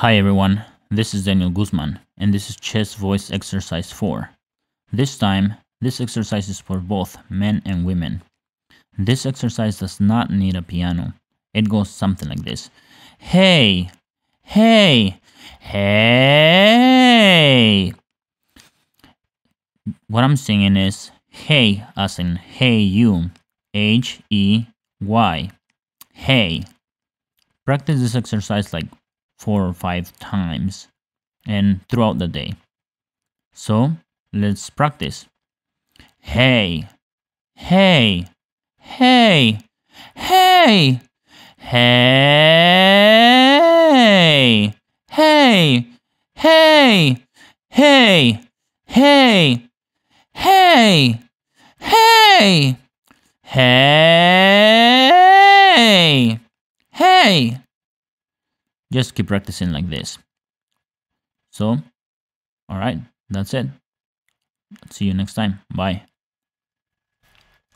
Hi everyone, this is Daniel Guzman and this is chest voice exercise 4. This time, this exercise is for both men and women. This exercise does not need a piano. It goes something like this. Hey, hey, hey. What I'm singing is hey as in hey you, H E Y. Hey. Practice this exercise like four or five times and throughout the day. So let's practice. Hey, hey, hey, hey, hey, hey, hey, hey, hey, hey, hey, hey, hey. Just keep practicing like this. So, all right, that's it. See you next time. Bye.